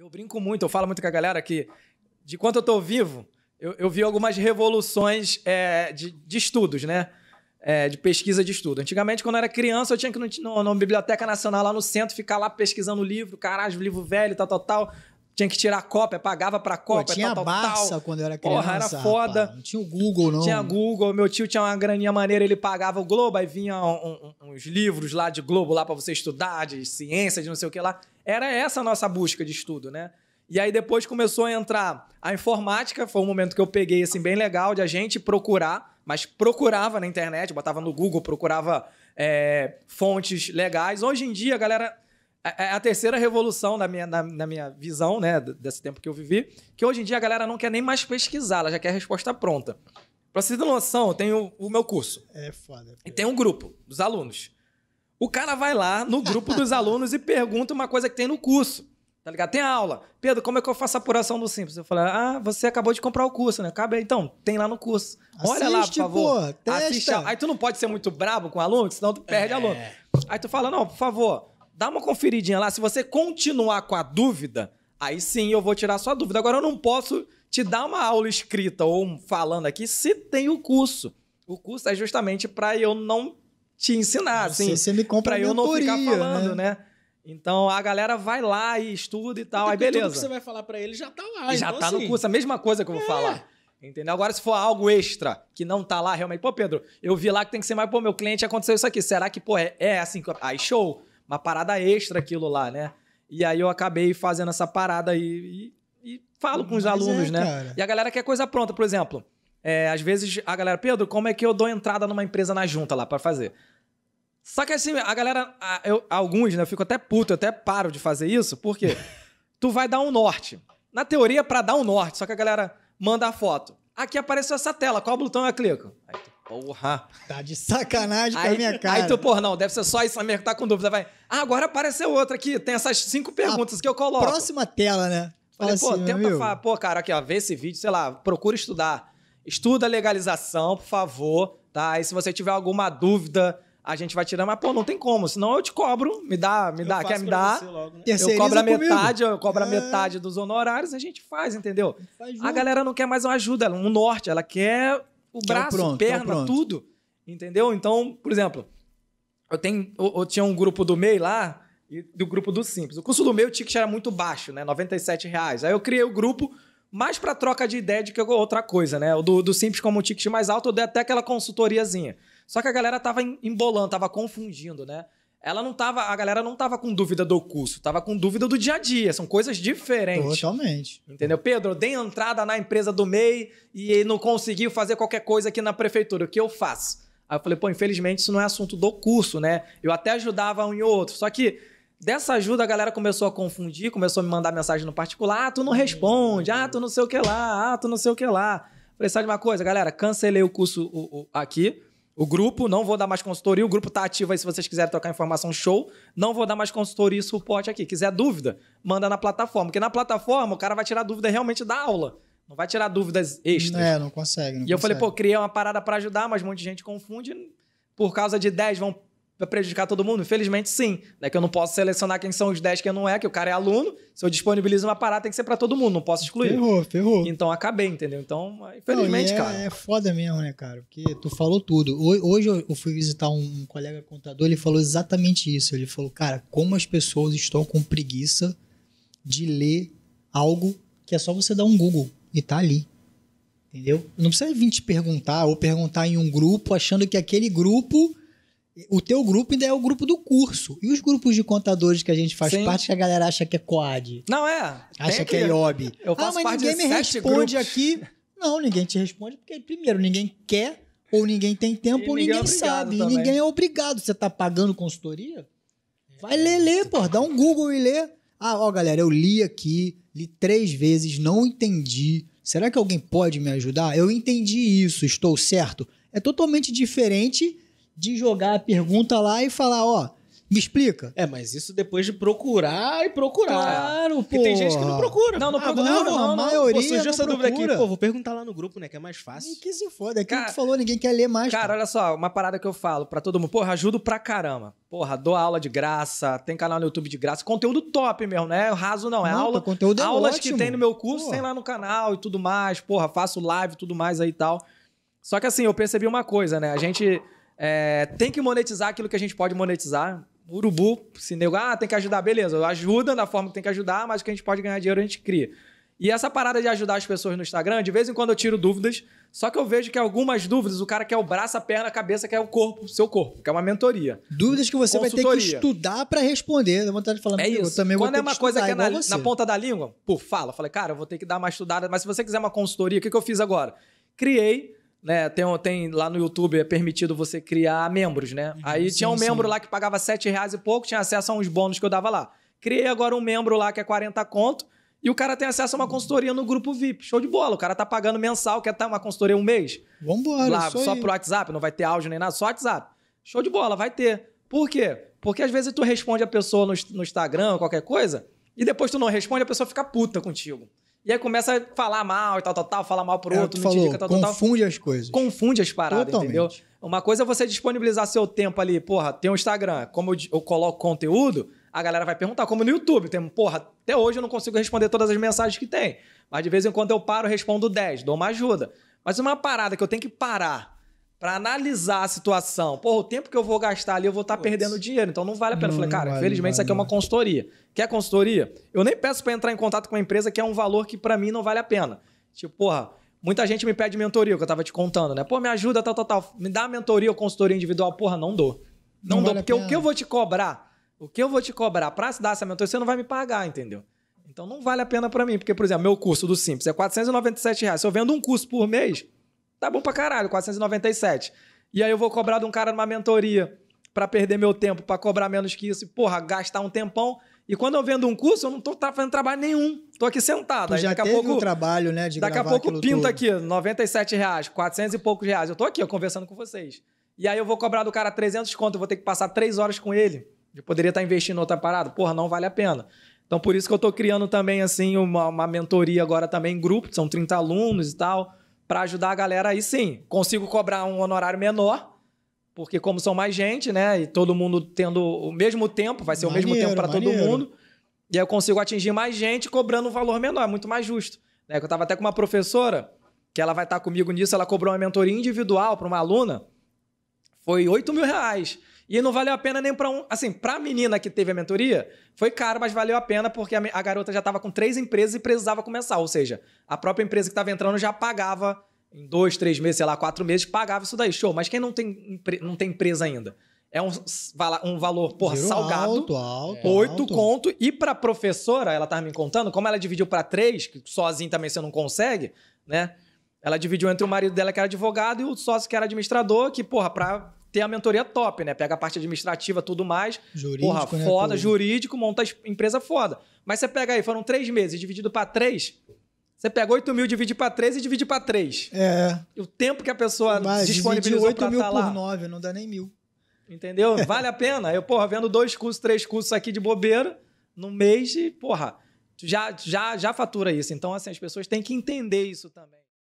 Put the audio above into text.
Eu brinco muito, eu falo muito com a galera que, de quanto eu tô vivo, eu, eu vi algumas revoluções é, de, de estudos, né? É, de pesquisa de estudo. Antigamente, quando eu era criança, eu tinha que ir na Biblioteca Nacional lá no centro, ficar lá pesquisando livro, caralho, livro velho, tal, tal, tal. Tinha que tirar cópia, pagava pra cópia, Pô, tinha tal, tal, Barça tal. quando eu era criança. Porra, era foda. rapaz. Não tinha o Google, não. Tinha Google, meu tio tinha uma graninha maneira, ele pagava o Globo, aí vinha um- um- uns livros lá de Globo lá pra você estudar, de ciência, de não sei o que lá. Era essa a nossa busca de estudo, né? E aí depois começou a entrar a informática, foi um momento que eu peguei assim bem legal de a gente procurar, mas procurava na internet, botava no Google, procurava é, fontes legais. Hoje em dia, galera, é é a terceira revolução na minha, na, na minha visão, né, desse tempo que eu vivi, que hoje em dia a galera não quer nem mais pesquisar, ela já quer a resposta pronta. Pra vocês terem noção, eu tenho o meu curso É foda. e tem um grupo dos alunos. O cara vai lá no grupo dos alunos e pergunta uma coisa que tem no curso. Tá ligado? Tem aula. Pedro, como é que eu faço a apuração do Simples? Eu falei, ah, você acabou de comprar o curso, né? Acabei. Então, tem lá no curso. Olha lá, por Assiste, favor. pô, testa. Assiste. Aí tu não pode ser muito brabo com o aluno, senão tu É. perde aluno. Aí tu fala, não, por favor, dá uma conferidinha lá. Se você continuar com a dúvida, aí sim eu vou tirar a sua dúvida. Agora eu não posso te dar uma aula escrita ou falando aqui se tem o curso. O curso é justamente para eu não te ensinar, assim, Você, me compra para eu não ficar mentoria, falando, né? Então a galera vai lá e estuda e tal, aí Porque Tudo que beleza. você vai falar pra ele já tá lá. já então, tá no assim, curso, a mesma coisa que eu vou falar. Entendeu? Agora, se for algo extra que não tá lá realmente, pô, Pedro, eu vi lá que tem que ser mais, pô, meu cliente aconteceu isso aqui. Será que, pô, é, é assim? Aí, show, uma parada extra aquilo lá, né? E aí eu acabei fazendo essa parada aí e, e falo com os Mas alunos, é, né? cara. E a galera quer coisa pronta, por exemplo. É, às vezes a galera, Pedro, como é que eu dou entrada numa empresa na junta lá pra fazer? Só que assim, a galera, a- eu- alguns, né, eu fico até puto, eu até paro de fazer isso, porque tu vai dar um norte. Na teoria, pra dar um norte, só que a galera manda a foto. Aqui apareceu essa tela, qual botão eu clico? Aí tu, porra. Tá de sacanagem com a Aí, minha cara. aí tu, porra, não, deve ser só isso mesmo que tá com dúvida. Vai, ah, agora apareceu outra aqui, tem essas cinco perguntas que eu coloco. Próxima tela, né? Fala Falei, pô, assim, tenta falar, pô, cara, aqui, ó, vê esse vídeo, sei lá, procura estudar. Estuda a legalização, por favor, tá? E se você tiver alguma dúvida, a gente vai tirar, mas, pô, não tem como, senão eu te cobro, me dá, me eu dá, quer me dar? né? Eu cobro a metade, eu cobro a É. metade dos honorários, a gente faz, entendeu? Faz A galera não quer mais uma ajuda, ela- um norte, ela quer o braço, pronto, perna, tudo. Entendeu? Então, por exemplo, eu, tenho, eu, eu tinha um grupo do MEI lá e do grupo do Simples. O custo do MEI, o ticket era muito baixo, né? 97 reais. Aí eu criei o grupo mais para troca de ideia de que outra coisa, né? O do, do Simples como um ticket mais alto, eu dei até aquela consultoriazinha. Só que a galera tava em- embolando, tava confundindo, né? Ela não tava, a galera não tava com dúvida do curso, tava com dúvida do dia a dia, são coisas diferentes. Totalmente. Entendeu? Pedro, eu dei entrada na empresa do MEI e não conseguiu fazer qualquer coisa aqui na prefeitura. O que eu faço? Aí eu falei, pô, infelizmente isso não é assunto do curso, né? Eu até ajudava um e outro. Só que dessa ajuda a galera começou a confundir, começou a me mandar mensagem no particular. Ah, tu não responde. Ah, tu não sei o que lá. Ah, tu não sei o que lá. Falei, sabe de uma coisa, galera? Cancelei o curso o- o- aqui. O grupo, não vou dar mais consultoria. O grupo tá ativo aí se vocês quiserem trocar informação, show. Não vou dar mais consultoria e suporte aqui. Quiser dúvida, manda na plataforma. Porque na plataforma o cara vai tirar dúvida realmente da aula. Não vai tirar dúvidas extras. É, não consegue. não E eu falei, pô, consegue. criei uma parada pra ajudar, mas um monte de gente confunde. Por causa de 10 vão prejudicar todo mundo? Infelizmente, sim. É que eu não posso selecionar quem são os 10 que não é, que o cara é aluno. Se eu disponibilizo uma parada, tem que ser pra todo mundo, não posso excluir. Ferrou, ferrou. Então acabei, entendeu? Então, Não, infelizmente, e é, cara. É foda mesmo, né, cara? Porque tu falou tudo. Ho- Hoje eu fui visitar um colega contador, ele falou exatamente isso. Ele falou, cara, como as pessoas estão com preguiça de ler algo que é só você dar um Google e tá ali. Entendeu? Não precisa vir te perguntar ou perguntar em um grupo achando que aquele grupo. O teu grupo ainda é o grupo do curso. E os grupos de contadores que a gente faz Sim. parte que a galera acha que é COAD? Não é. Acha que é. IOB. Eu ah, faço mas parte ninguém me responde grupos. aqui. Não, ninguém te responde porque, primeiro, ninguém quer, ou ninguém tem tempo, E ou ninguém ninguém, é sabe. E também. ninguém é obrigado. Você tá pagando consultoria? Vai ler, ler, pô. Dá um Google e lê. Ah, ó, galera, eu li aqui, li três vezes, não entendi. Será que alguém pode me ajudar? Eu entendi isso, estou certo? É totalmente diferente de jogar a pergunta lá e falar, ó, Me explica. É, mas isso depois de procurar e procurar. Claro, pô. Porque tem gente que não procura. Não, não Ah, procura, não, vou- não, a não. maioria Pô, surgiu não essa dúvida aqui. Pô, vou perguntar lá no grupo, né? Que é mais fácil. E que se foda. É aquilo Cara- que tu falou, ninguém quer ler mais. Cara, olha só, uma parada que eu falo pra todo mundo. Porra, ajudo pra caramba. Porra, dou aula de graça, tem canal no YouTube de graça. Conteúdo top mesmo, né? Raso não, é Não, aula. conteúdo é aulas ótimo. que tem no meu curso, Pô. tem lá no canal e tudo mais. Porra, faço live e tudo mais aí e tal. Só que assim, eu percebi uma coisa, né? A gente é, tem que monetizar aquilo que a gente pode monetizar. Urubu, se nego, ah, tem que ajudar, beleza. Ajuda da forma que tem que ajudar, mas o que a gente pode ganhar dinheiro a gente cria. E essa parada de ajudar as pessoas no Instagram, de vez em quando eu tiro dúvidas, só que eu vejo que algumas dúvidas o cara quer o braço, a perna, a cabeça, quer o corpo, seu corpo, que é uma mentoria. Dúvidas que você vai ter que estudar pra responder. Dá vontade de falar, É "Meu, isso. eu também vou Quando ter é uma que coisa que é na, igual você." na ponta da língua, pô, fala. Falei, cara, eu vou ter que dar uma estudada. Mas se você quiser uma consultoria, o que, que eu fiz agora? Criei, né? Tem, tem lá no YouTube, é permitido você criar membros, né? Aí Uhum. sim, tinha um sim. membro lá que pagava 7 reais e pouco, tinha acesso a uns bônus que eu dava lá. Criei agora um membro lá que é 40 conto. E o cara tem acesso a uma consultoria no grupo VIP. Show de bola. O cara tá pagando mensal, quer estar uma consultoria um mês Vambora, lá só aí. pro WhatsApp, não vai ter áudio nem nada, só WhatsApp. Show de bola, vai ter. Por quê? Porque às vezes tu responde a pessoa no, no Instagram, qualquer coisa, e depois tu não responde, a pessoa fica puta contigo. E aí começa a falar mal e tal, tal, tal, falar mal pro É outro, não te falou, indica, tal, tal, tal. confunde as coisas. Confunde as paradas, Totalmente. entendeu? Uma coisa é você disponibilizar seu tempo ali, porra, tem um Instagram, como eu, eu coloco conteúdo, a galera vai perguntar, como no YouTube, tem, porra, até hoje eu não consigo responder todas as mensagens que tem, mas de vez em quando eu paro, respondo 10, dou uma ajuda. Mas uma parada que eu tenho que parar pra analisar a situação, porra, o tempo que eu vou gastar ali, eu vou estar Puts. perdendo dinheiro, então não vale a pena. Eu Não, falei, não cara, vale, infelizmente não isso aqui é vale, uma consultoria. Quer consultoria? Eu nem peço pra entrar em contato com uma empresa que é um valor que pra mim não vale a pena. Tipo, porra, muita gente me pede mentoria, que eu tava te contando, né? Pô, me ajuda, tal, tal, tal. Me dá mentoria ou consultoria individual. Porra, não dou. Não, Não dou, vale a porque o que eu vou te cobrar, o que eu vou te cobrar pra se dar essa mentoria, você não vai me pagar, entendeu? Então não vale a pena pra mim, porque, por exemplo, meu curso do Simples é 497 reais. Se eu vendo um curso por mês, tá bom pra caralho, 497. E aí eu vou cobrar de um cara numa mentoria pra perder meu tempo, pra cobrar menos que isso, e, porra, gastar um tempão. E quando eu vendo um curso, eu não tô fazendo trabalho nenhum. Tô aqui sentado. Tu Aí já daqui a teve pouco. o trabalho, né, de Daqui a pouco tudo. aqui, 97 reais, 400 e poucos reais. Eu tô aqui, ó, conversando com vocês. E aí eu vou cobrar do cara 300 conto, eu vou ter que passar 3 horas com ele. Eu poderia estar investindo em outra parada. Porra, não vale a pena. Então por isso que eu tô criando também, assim, uma, uma mentoria agora também em grupo, são 30 alunos e tal, pra ajudar a galera aí sim. Consigo cobrar um honorário menor, porque como são mais gente, né, e todo mundo tendo o mesmo tempo, vai ser o mesmo Maneiro, tempo para todo maneiro. mundo. E aí eu consigo atingir mais gente cobrando um valor menor, é muito mais justo. Né? Eu tava até com uma professora, que ela vai estar comigo nisso, ela cobrou uma mentoria individual para uma aluna, foi 8 mil reais. E não valeu a pena nem para um. Assim, pra menina que teve a mentoria, foi caro, mas valeu a pena porque a, a garota já estava com três empresas e precisava começar. Ou seja, a própria empresa que estava entrando já pagava em dois, três meses, sei lá, quatro meses, pagava isso daí. Show. Mas quem não tem, não tem empresa ainda? É um, um valor, porra, Giro salgado. Alto, alto, Oito conto. E pra professora, ela tava me contando, como ela dividiu pra três, que sozinho também você não consegue, né? Ela dividiu entre o marido dela, que era advogado, e o sócio, que era administrador, que, porra, pra ter a mentoria top, né? Pega a parte administrativa tudo mais. Jurídico, porra, né, foda, jurídico, monta empresa foda. Mas você pega aí, foram três meses, dividido pra três. Você pega 8 mil, divide pra três e divide pra três. É, E o tempo que a pessoa mas disponibilizou 8 pra mil estar por lá. 9, não dá nem mil. Entendeu? Vale a pena. Eu, porra, vendo dois cursos, três cursos aqui de bobeira no mês e, porra, já, já, já fatura isso. Então, assim, as pessoas têm que entender isso também.